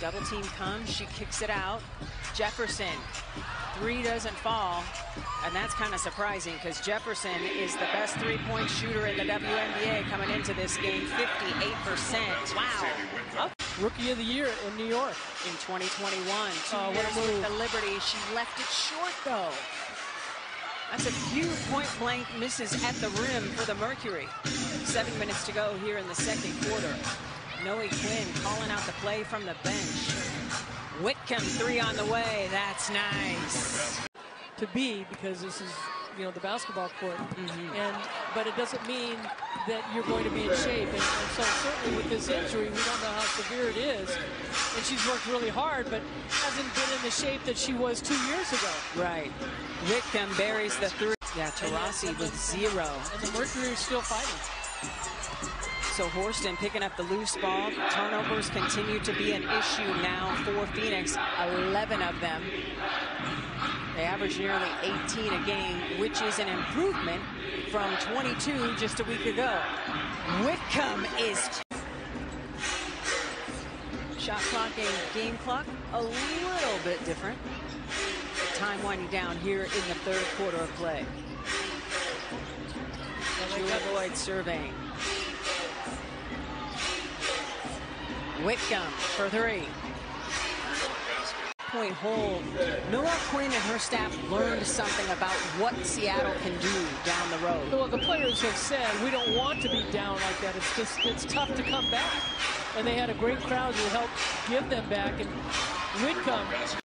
Double team comes, she kicks it out. Jefferson, three doesn't fall, and that's kind of surprising because Jefferson is the best three-point shooter in the WNBA coming into this game, 58%. Wow. Rookie of the year in New York. In 2021, two Oh, years with the Liberty, she left it short though. That's a few point-blank misses at the rim for the Mercury. Seven minutes to go here in the second quarter. Noelle Quinn calling out the play from the bench. Whitcomb three on the way. That's nice. to be because this is you know the basketball court mm-hmm. and but it doesn't mean that you're going to be in shape and, and so certainly with this injury we don't know how severe it is and she's worked really hard but hasn't been in the shape that she was two years ago Right. Whitcomb buries the three. Yeah, Taurasi with zero. and the Mercury is still fighting So Horston picking up the loose ball. Turnovers continue to be an issue now for Phoenix. 11 of them. They average nearly 18 a game, which is an improvement from 22 just a week ago. Whitcomb is shot clock and game clock a little bit different. Time winding down here in the third quarter of play. Jewell Loyd surveying. Whitcomb for three. Point hold. Noelle Quinn and her staff learned something about what Seattle can do down the road. well the players have said we don't want to be down like that it's just it's tough to come back and they had a great crowd to help give them back and Whitcomb